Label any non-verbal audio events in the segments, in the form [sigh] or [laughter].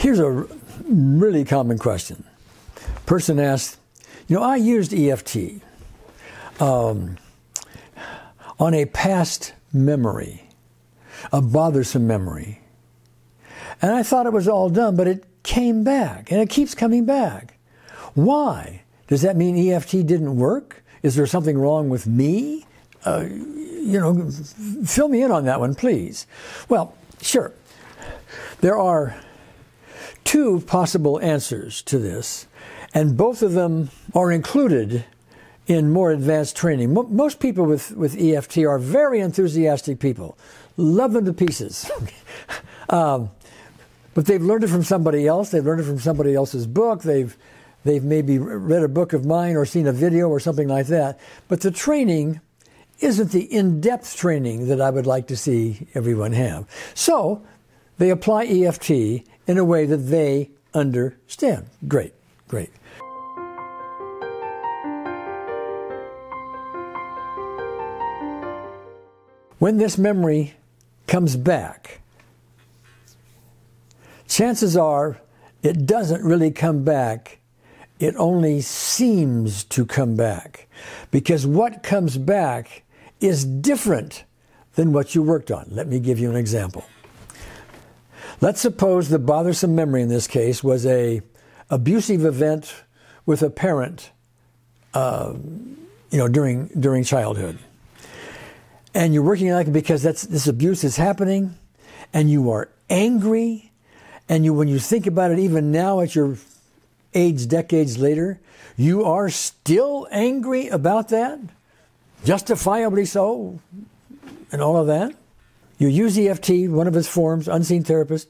Here's a really common question. Person asks, you know, I used EFT um, on a past memory, a bothersome memory. And I thought it was all done, but it came back, and it keeps coming back. Why? Does that mean EFT didn't work? Is there something wrong with me? Uh, you know, fill me in on that one, please. Well, sure. There are two possible answers to this, and both of them are included in more advanced training. Most people with, with EFT are very enthusiastic people, love them to pieces. [laughs] um, but they've learned it from somebody else. They've learned it from somebody else's book. They've they've maybe read a book of mine or seen a video or something like that. But the training isn't the in-depth training that I would like to see everyone have. So they apply EFT in a way that they understand. Great, great. When this memory comes back, chances are it doesn't really come back. It only seems to come back. Because what comes back is different than what you worked on. Let me give you an example. Let's suppose the bothersome memory in this case was a abusive event with a parent, uh, you know, during during childhood and you're working on it because that's this abuse is happening, and you are angry, and you when you think about it, even now at your age, decades later, you are still angry about that, justifiably so, and all of that. You use EFT, one of its forms, unseen therapist,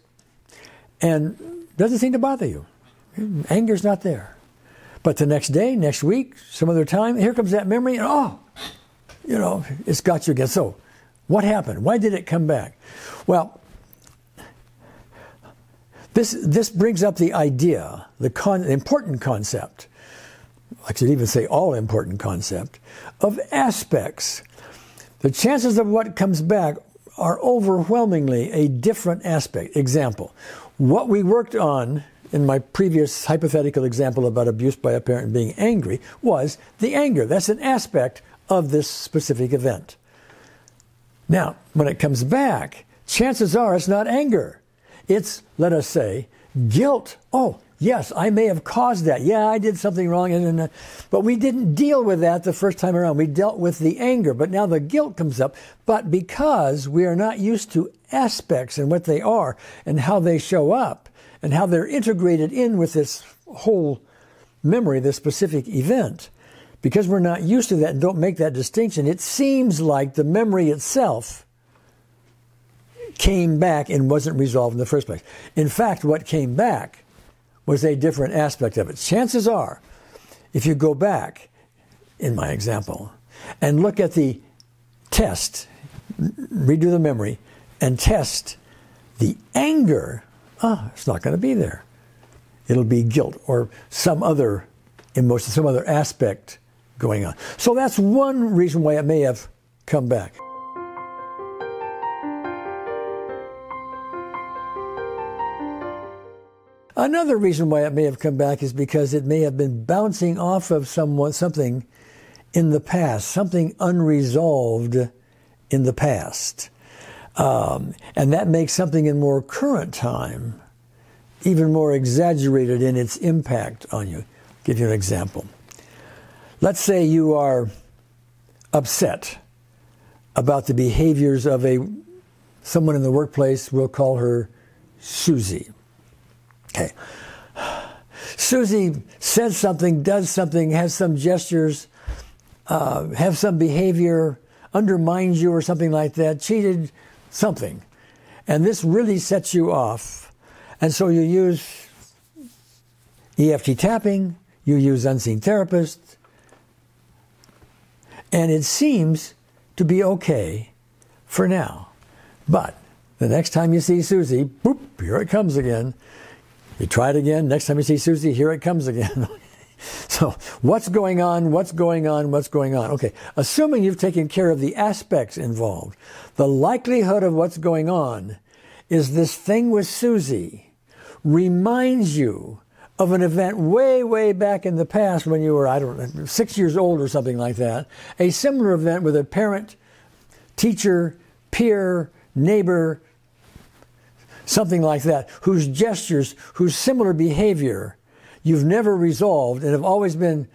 and doesn't seem to bother you. Anger's not there. But the next day, next week, some other time, here comes that memory, and oh, you know, it's got you again. So, what happened? Why did it come back? Well, this, this brings up the idea, the, con, the important concept, I should even say all important concept, of aspects. The chances of what comes back are overwhelmingly a different aspect. Example, what we worked on in my previous hypothetical example about abuse by a parent being angry was the anger. That's an aspect of this specific event. Now, when it comes back, chances are it's not anger. It's, let us say, guilt. Oh, yes, I may have caused that. Yeah, I did something wrong. And, and, uh, but we didn't deal with that the first time around. We dealt with the anger, but now the guilt comes up. But because we are not used to aspects and what they are and how they show up and how they're integrated in with this whole memory, this specific event, because we're not used to that and don't make that distinction, it seems like the memory itself came back and wasn't resolved in the first place. In fact, what came back was a different aspect of it. Chances are, if you go back, in my example, and look at the test, redo the memory, and test the anger, ah, it's not going to be there. It'll be guilt or some other emotion, some other aspect going on. So that's one reason why it may have come back. Another reason why it may have come back is because it may have been bouncing off of someone something in the past, something unresolved in the past. Um, and that makes something in more current time even more exaggerated in its impact on you. I'll give you an example. Let's say you are upset about the behaviors of a someone in the workplace. We'll call her Susie. Okay. Susie says something, does something, has some gestures, uh, have some behavior, undermines you or something like that, cheated, something. And this really sets you off. And so you use EFT tapping, you use unseen therapist, and it seems to be okay for now. But the next time you see Susie, boop, here it comes again. You try it again. Next time you see Susie, here it comes again. [laughs] so, what's going on? What's going on? What's going on? Okay, assuming you've taken care of the aspects involved, the likelihood of what's going on is this thing with Susie reminds you of an event way, way back in the past when you were, I don't know, six years old or something like that, a similar event with a parent, teacher, peer, neighbor, something like that, whose gestures, whose similar behavior you've never resolved and have always been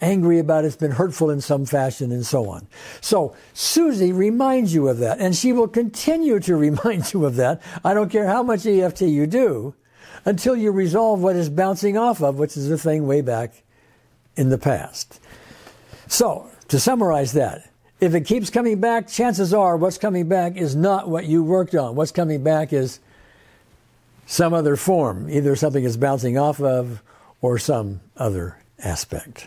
angry about it's been hurtful in some fashion and so on. So Susie reminds you of that and she will continue to [laughs] remind you of that. I don't care how much EFT you do until you resolve what is bouncing off of, which is the thing way back in the past. So to summarize that, if it keeps coming back, chances are what's coming back is not what you worked on. What's coming back is some other form, either something it's bouncing off of or some other aspect.